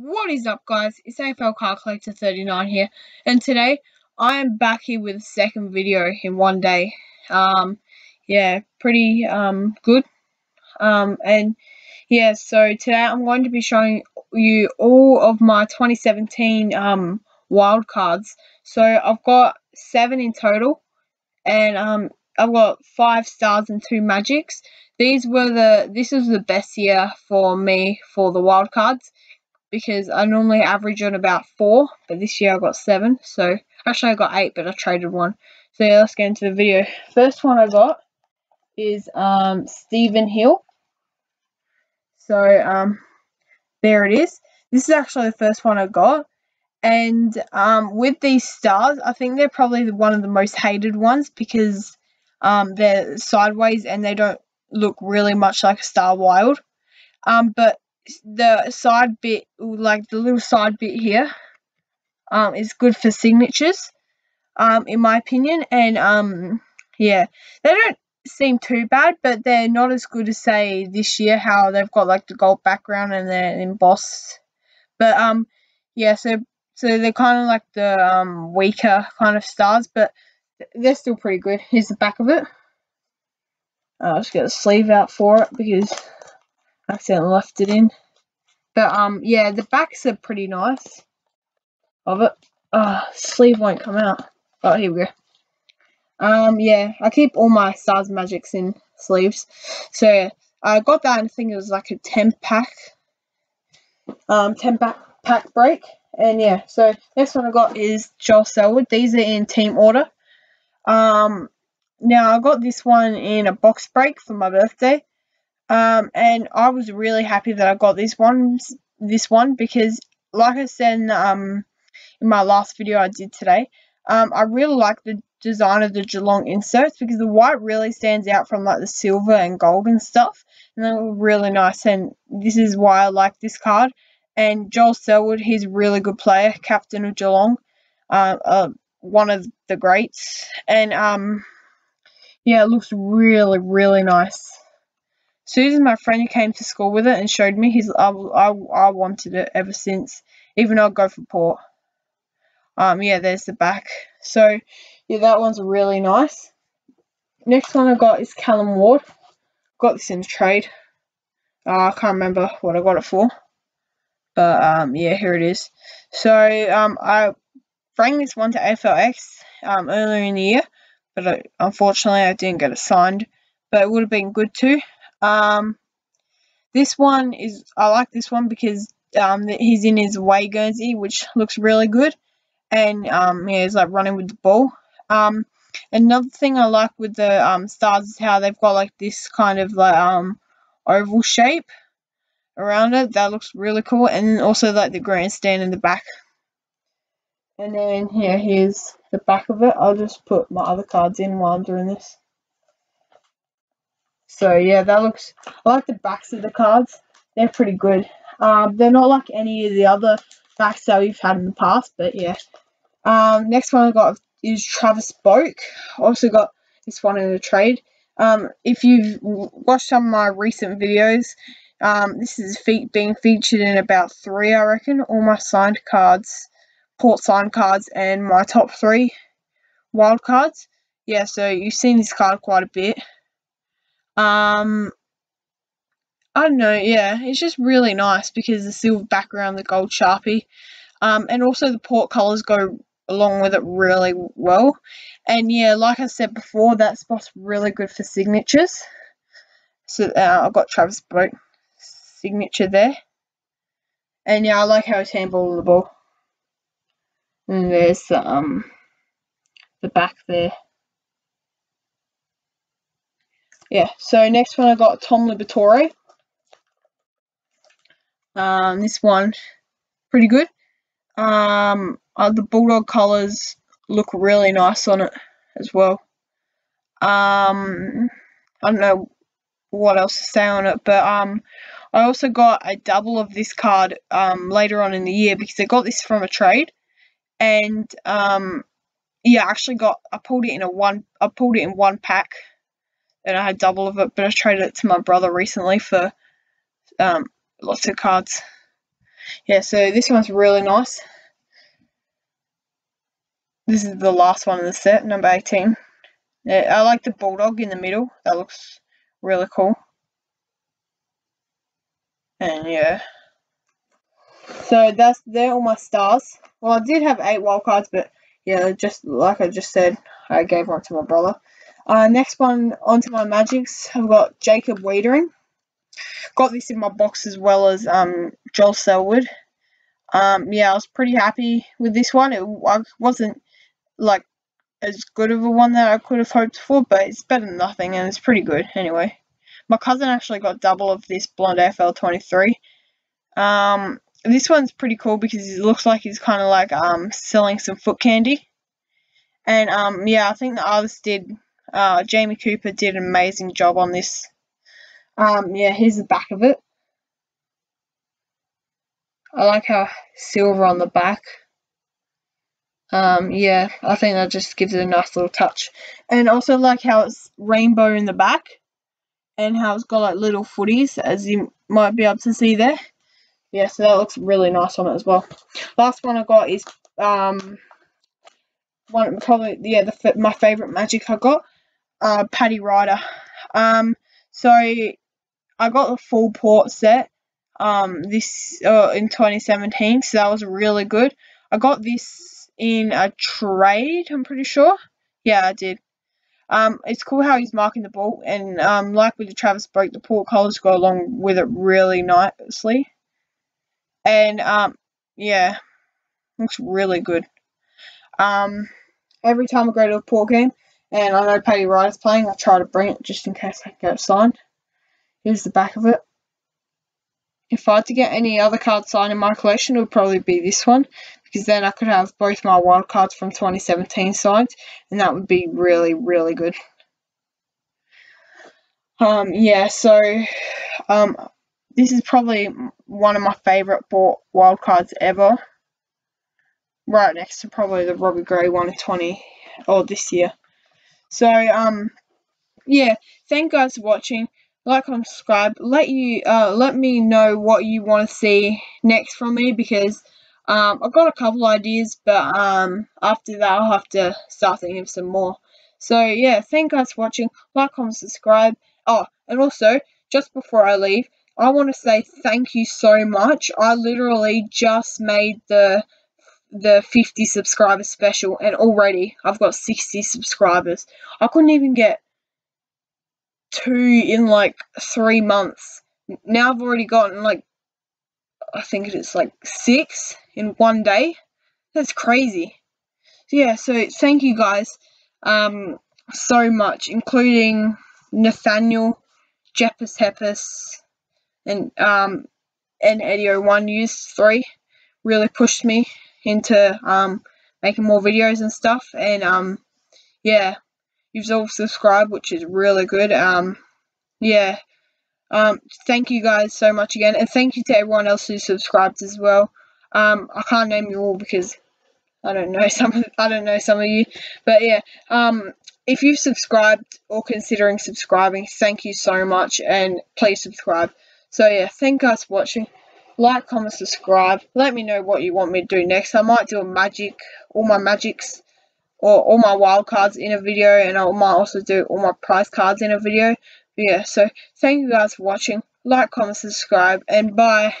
What is up guys, it's AFL Card Collector 39 here, and today I am back here with a second video in one day. Um, yeah, pretty um, good. Um, and yeah, so today I'm going to be showing you all of my 2017 um, wild cards. So I've got seven in total, and um, I've got five stars and two magics. These were the, this was the best year for me for the wild cards because I normally average on about four, but this year I got seven. So actually I got eight, but I traded one. So yeah, let's get into the video. First one I got is um, Stephen Hill. So um, there it is. This is actually the first one I got. And um, with these stars, I think they're probably one of the most hated ones because um, they're sideways and they don't look really much like a star wild. Um, but the side bit, like the little side bit here, um, is good for signatures, um, in my opinion. And um, yeah, they don't seem too bad, but they're not as good as say this year how they've got like the gold background and they're embossed. But um, yeah, so so they're kind of like the um weaker kind of stars, but they're still pretty good. Here's the back of it. I'll just get a sleeve out for it because accidentally left it in. But um, yeah, the backs are pretty nice of it. Uh, sleeve won't come out. Oh, here we go. Um, yeah, I keep all my Stars Magics in sleeves. So I got that and I think it was like a 10 pack. Um, 10 pack, pack break. And yeah, so next one I got is Joel Selwood. These are in team order. Um, now I got this one in a box break for my birthday. Um, and I was really happy that I got this one, this one because, like I said in, um, in my last video I did today, um, I really like the design of the Geelong inserts because the white really stands out from like the silver and gold and stuff, and they look really nice. And this is why I like this card. And Joel Selwood, he's a really good player, captain of Geelong, uh, uh, one of the greats, and um, yeah, it looks really really nice. Susan, my friend came to school with it and showed me, he's I, I, I wanted it ever since, even though I go for Port. Um, yeah, there's the back. So, yeah, that one's really nice. Next one I got is Callan Ward. Got this in trade. Uh, I can't remember what I got it for. But, um, yeah, here it is. So, um, I bring this one to AFLX um, earlier in the year. But I, unfortunately, I didn't get it signed. But it would have been good to. Um, this one is I like this one because um he's in his way Guernsey, which looks really good, and um yeah, he's like running with the ball. Um, another thing I like with the um stars is how they've got like this kind of like um oval shape around it. That looks really cool, and also like the grandstand in the back. And then yeah, here's the back of it. I'll just put my other cards in while I'm doing this. So yeah, that looks. I like the backs of the cards. They're pretty good. Um, they're not like any of the other backs that we've had in the past, but yeah. Um, next one I got is Travis Boak. Also got this one in a trade. Um, if you've watched some of my recent videos, um, this is fe being featured in about three, I reckon. All my signed cards, port signed cards, and my top three wild cards. Yeah, so you've seen this card quite a bit. Um, I don't know, yeah, it's just really nice because the silver background, the gold sharpie, um, and also the port colours go along with it really well. And yeah, like I said before, that spot's really good for signatures. So uh, I've got Travis Boak signature there. And yeah, I like how he's handballing the ball. And there's um the back there yeah, so next one I got Tom Liberatore. Um, this one, pretty good. Um, uh, the Bulldog colours look really nice on it as well. Um, I don't know what else to say on it, but um, I also got a double of this card um, later on in the year because I got this from a trade, and um, yeah, I actually got I pulled it in a one I pulled it in one pack and I had double of it, but I traded it to my brother recently for um, lots of cards. yeah, so this one's really nice. This is the last one in the set, number 18. Yeah, I like the bulldog in the middle. That looks really cool. And yeah. So that's they're all my stars. Well, I did have eight wild cards, but yeah, just like I just said, I gave one to my brother. Uh, next one onto my magics. I've got Jacob Weitering. Got this in my box as well as um, Joel Selwood. Um, yeah, I was pretty happy with this one. It wasn't like as good of a one that I could have hoped for, but it's better than nothing, and it's pretty good anyway. My cousin actually got double of this blonde AFL 23. Um, this one's pretty cool because it looks like he's kind of like um selling some foot candy. And um yeah, I think the artist did uh Jamie Cooper did an amazing job on this. Um yeah, here's the back of it. I like how silver on the back. Um, yeah, I think that just gives it a nice little touch. And also like how it's rainbow in the back and how it's got like little footies as you might be able to see there yeah, so that looks really nice on it as well. Last one I got is um one probably yeah the my favorite magic I got uh Paddy Ryder. Um, so I got the full port set um this uh, in 2017, so that was really good. I got this in a trade, I'm pretty sure. Yeah, I did. Um, it's cool how he's marking the ball, and um, like with the Travis Boak, the port colours go along with it really nicely. And um, yeah, looks really good. Um, every time I go to a port game and I know Paddy Ryder's playing, I try to bring it just in case I can get it signed. Here's the back of it. If I had to get any other card signed in my collection, it would probably be this one because then I could have both my wild cards from 2017 signed, and that would be really, really good. Um, yeah, so um, this is probably one of my favourite bought wild cards ever. Right next to probably the Robbie Gray one in 20 or this year. So um yeah, thank you guys for watching. Like, comment, subscribe. Let you uh let me know what you want to see next from me because um I've got a couple ideas, but um after that I'll have to start thinking of some more. So yeah, thank guys for watching. Like, comment, subscribe. Oh, and also just before I leave, I want to say thank you so much. I literally just made the the 50 subscriber special and already I've got 60 subscribers. I couldn't even get two in like three months. Now I've already gotten like I think it's like six in one day. That's crazy. So yeah, so thank you guys um so much, including Nathaniel, Jeppus Heppus, and um, and Edio One Use Three really pushed me into um, making more videos and stuff. And um, yeah, you've all subscribed, which is really good. Um, yeah. Um, thank you guys so much again, and thank you to everyone else who subscribed as well. Um, I can't name you all because I don't know some of, I don't know some of you, but yeah. Um, if you've subscribed or considering subscribing, thank you so much, and please subscribe. So yeah, thank guys for watching. Like, comment, subscribe. Let me know what you want me to do next. I might do a magic, all my magics, or all my wild cards in a video, and I might also do all my prize cards in a video. But yeah, so thank you guys for watching. Like, comment, subscribe, and bye.